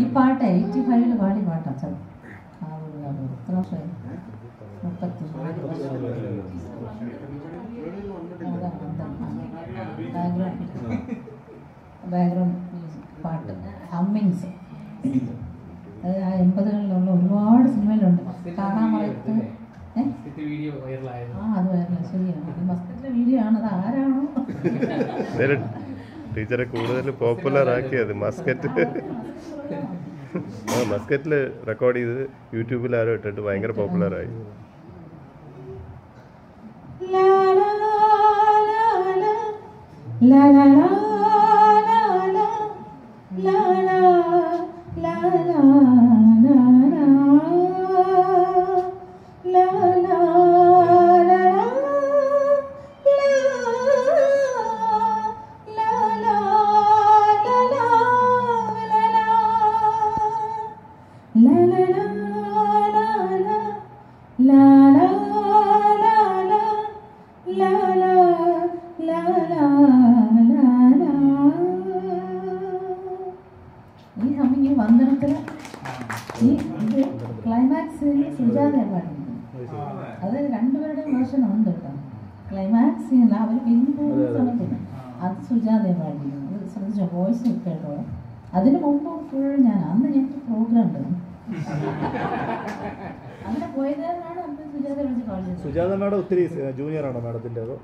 ഈ പാട്ട് എയ്റ്റി ഫൈവിൽ പാടി പാട്ടാ എത്ര വർഷമായി? മുപ്പത്തി ബാക്ക്ഗ്രൗണ്ട്. പാട്ട്. ഹമ്മിങ്സ് അത് ആ എൺപതുകളിലുള്ള ഒരുപാട് സിനിമയിലുണ്ട്. കാണാമറയത്ത് പറയത്ത് ആ അത് വൈറലായി. ശരിയാണ്. അത് മസ്കറ്റിലെ വീഡിയോ ആണ്. അത് ആരാണോ? ടീച്ചറെ കൂടുതൽ പോപ്പുലർ ആക്കിയത് മസ്കറ്റ് ആ മസ്കറ്റിൽ റെക്കോർഡ് ചെയ്ത് യൂട്യൂബിൽ ആരോ ഇട്ടിട്ട് ഭയങ്കര പോപ്പുലറായി La la la la la la la la humming വന്ദനത്തിന് ഈ ഇത് ക്ലൈമാക്സിൽ സുജാത പാടുന്നത് അതായത് രണ്ടുപേരുടെയും ഉണ്ട് കേട്ടോ. ക്ലൈമാക്സ് ചെയ്യുന്നില്ല അവർ പോകുന്ന സമയത്തിന് അത്. സുജാതയാണ് പാടിക്കുന്നത് ശ്രദ്ധിച്ചോ വോയിസ് കേട്ടോ. അതിന് മുമ്പ് ഫുൾ ഞാൻ അന്ന് ഞങ്ങൾക്ക് പ്രോഗ്രാം ഉണ്ട്. അങ്ങനെ പോയതാണ് സുജാത വിളിച്ച് പാടിയത് സുജാത മാഡം ഒത്തിരി ജൂനിയർ ആണോ മാഡത്തിന്റെ അതെ.